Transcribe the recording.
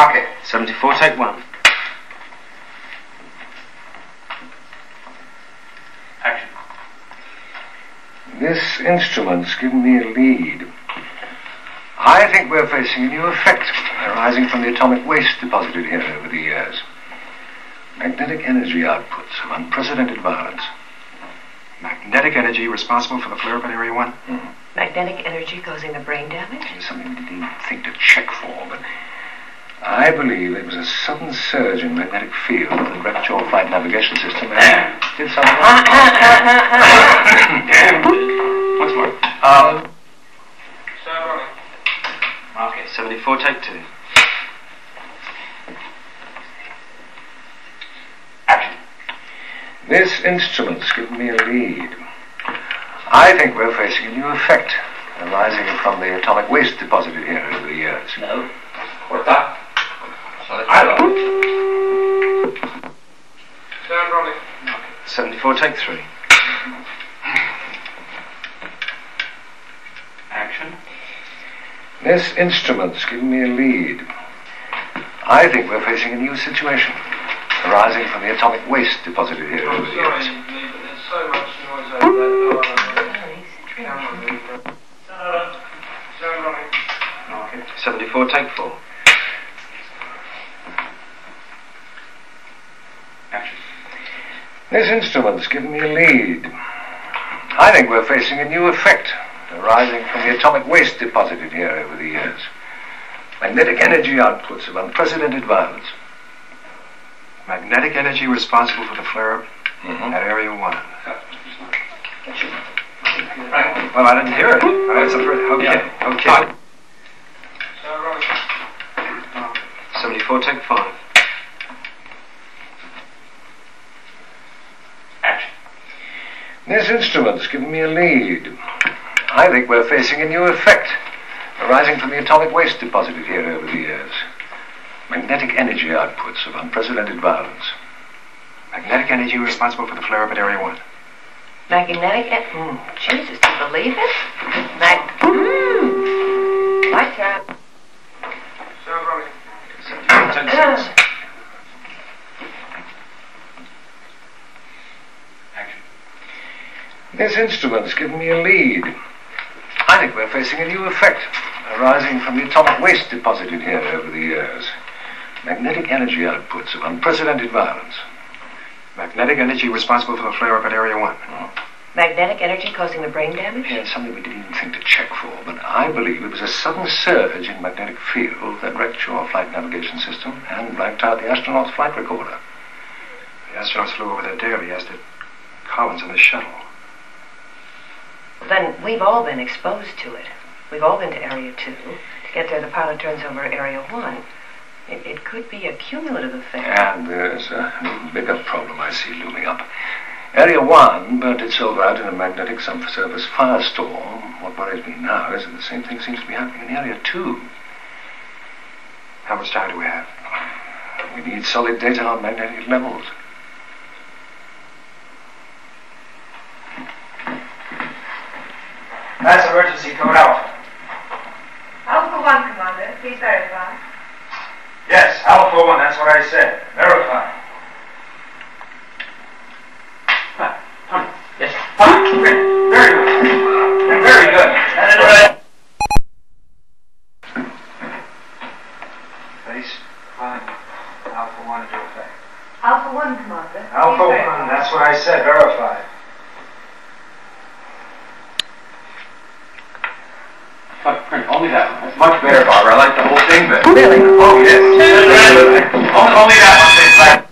Mark it. 74, take one. Action. This instrument's given me a lead. I think we're facing a new effect arising from the atomic waste deposited here over the years. Magnetic energy outputs of unprecedented violence. Magnetic energy responsible for the flare up at Area 1? Mm-hmm. Magnetic energy causing the brain damage? It's something we didn't think to check for, but I believe it was a sudden surge in magnetic field that wrecked your flight navigation system and did something. Ah, ah, Once more. Um. um Mark it. 74, take two. Action. This instrument's given me a lead. I think we're facing a new effect arising from the atomic waste deposited here over the years. No. Corta. I 74, take three. Action. This instrument's given me a lead. I think we're facing a new situation arising from the atomic waste deposited here over the years. there's so much noise over there. Stand rolling. 74, take four. This instrument's given me a lead. I think we're facing a new effect arising from the atomic waste deposited here over the years. Magnetic energy outputs of unprecedented violence. Magnetic energy responsible for the flare-up mm-hmm. at Area 1. Well, I didn't hear it. Okay, yeah. okay. 74, take 5. This instrument's given me a lead. I think we're facing a new effect arising from the atomic waste deposited here over the years. Magnetic energy outputs of unprecedented violence. Magnetic energy responsible for the flare up at Area 1. Magnetic en- mm, Jesus, do you believe it? Mag- mm. My turn. 74, take six. Action. This instrument's given me a lead. I think we're facing a new effect arising from the atomic waste deposited here over the years. Magnetic energy outputs of unprecedented violence. Magnetic energy responsible for the flare up at Area 1. Magnetic energy causing the brain damage? Yeah, it's something we didn't even think to check for, but I believe it was a sudden surge in magnetic field that wrecked your flight navigation system and blanked out the astronaut's flight recorder. The astronauts flew over there daily, as did Collins and the shuttle. Then we've all been exposed to it. We've all been to Area 2. To get there, the pilot turns over Area 1. It, it could be a cumulative effect. And there's a bigger problem I see looming up. Area 1 burnt itself out in a magnetic subsurface firestorm. What worries me now is that the same thing seems to be happening in Area 2. How much time do we have? We need solid data on magnetic levels. That's emergency code Alpha. Alpha 1, Commander. Please verify. Yes, Alpha 1, that's what I said. Verify. Yes. Fine. Very good. Very good. Base, fine. Alpha 1 into effect. Alpha 1, Commander. Alpha Please 1, verify. that's what I said. Verify. Much better, Barbara. I like the whole thing better. Really? Oh, yes. Only that one.